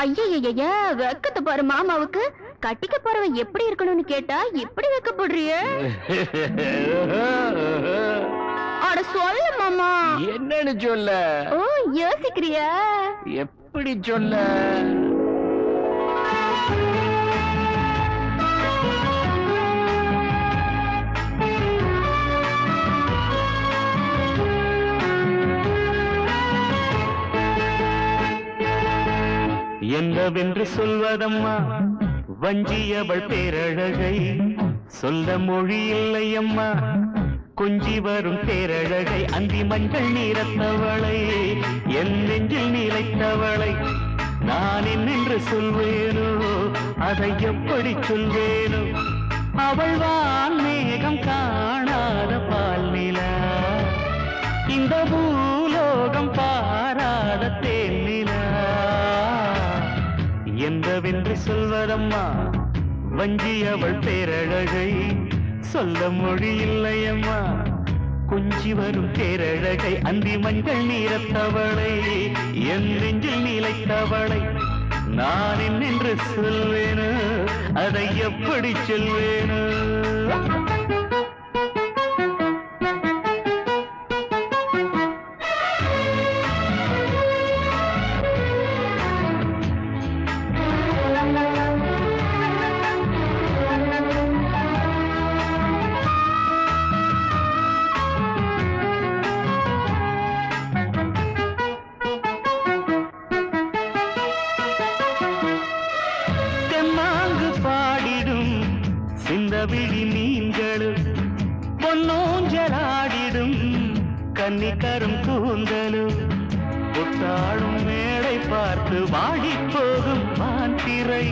ஐயய்யய்ய வெக்கத்தை பாரு மாமாவுக்கு. கட்டிக்க போறவன் எப்படி இருக்கணும்னு கேட்டா எப்படி வெக்கப்படுறிய? அட சொல்லு மாமா. என்னன்னு சொல்ல? ஓ யோசிக்கிறியா? எப்படி சொல்ல? என்னவென்று சொல்வதம்மா வஞ்சியவள் பேரழகை. சொல்ல மொழி இல்லை அம்மா கொஞ்சி வரும் பேரழகை. அந்தி மஞ்சள் நீரத்தவளை என் நெஞ்சில் நீளைத்தவளை நான் என்னென்று சொல்வேனோ அதை எப்படி சொல்வேனோ? அவள் வான் மேகம் காணாத பால் நிலா இந்த பூலோகம் பாராத சொல்வதம்மா வஞ்சி அவள் பேரழகை சொல்ல மொழி இல்லையம்மா கொஞ்சி வரும் பேரழகை அந்தி மஞ்சள் நீரத்தவளை என் நெஞ்சில் நீலைத்தவளை. நான் என்னென்று சொல்வேனோ அதை எப்படி சொல்வேனோ? சிந்தவிழி மீன்களும் பொன்னோஞ்சலாடிடும் கன்னிக்கரும் கூந்தலும் புத்தாடும் மேடை பார்த்து வாடி போகும் மாந்திரை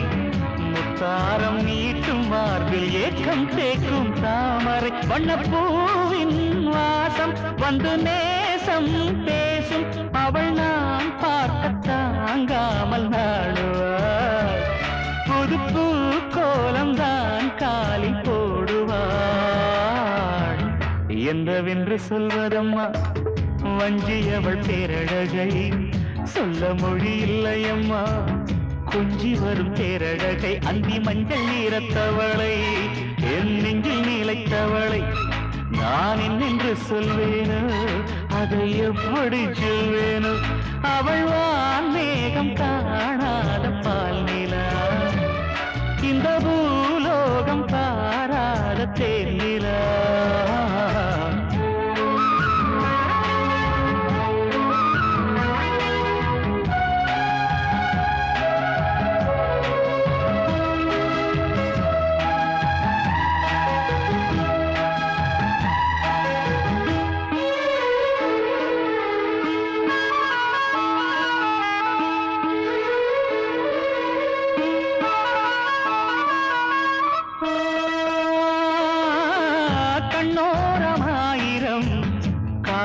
முத்தாரம் நீட்டும் மார்பில் ஏக்கம் தேக்கும் தாமரை. வண்ணப்பூவின் வாசம் வந்து நேசம் பேசும். அவள் நான் பார்க்க தாங்காமல் நாடுவாள் என்றவென்று சொல்வதம்மா. வஞ்சியவள் பேரழகை சொல்ல மொழி இல்லையம்மா கொஞ்சி வரும் பேரழகை அந்தி மஞ்சள் நீரத்தவளை என் நெஞ்சில் நீளைத்தவளை நான் என்னென்று சொல்வேனோ அதை எப்படி சொல்வேனோ. அவள்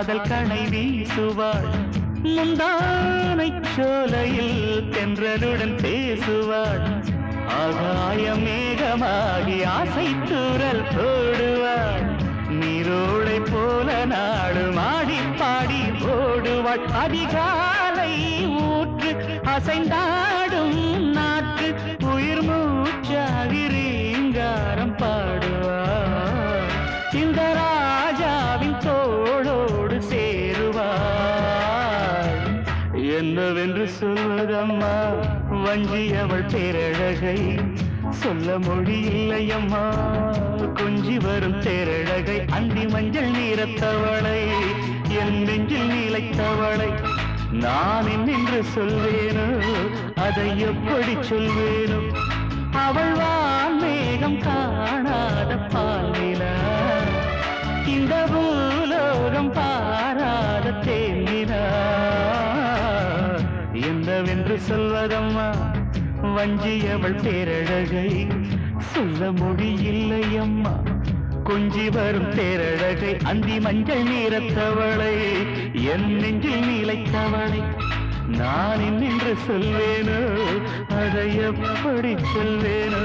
காதல் கணை வீசுவாள் முந்தானை சோலையில் தென்றலுடன் பேசுவாள் ஆகாய மேகமாகி ஆசை தூரல் போடுவாள் நீரோடை போல நாடு மாடி பாடி ஓடுவாள். அதிகாலை ஊற்று அசைந்தாடும் நாட்டு உயிர் மூச்சாகிறேன் என்னவென்று சொல்வதம்மா வஞ்சி அவள் பேரழகை சொல்ல மொழி இல்லையம்மா கொஞ்சி வரும் தேரழகை அந்தி மஞ்சள் நீரத்தவளை என் நெஞ்சில் நீலைத்தவளை. நான் என்னென்று சொல்வேனோ அதை எப்படி சொல்வேனோ. அவள் வான் மேகம் காணாத பாலில இந்த பூலோகம் வஞ்சியவள் பேரழகை சொல்ல மொழி இல்லையம்மா கொஞ்சி வரும் பேரழகை அந்தி மஞ்சள் நீரத்தவளை என் நெஞ்சில் நீலைத்தவளை. நான் நின்று சொல்வேனோ அதை எப்படி சொல்வேனோ.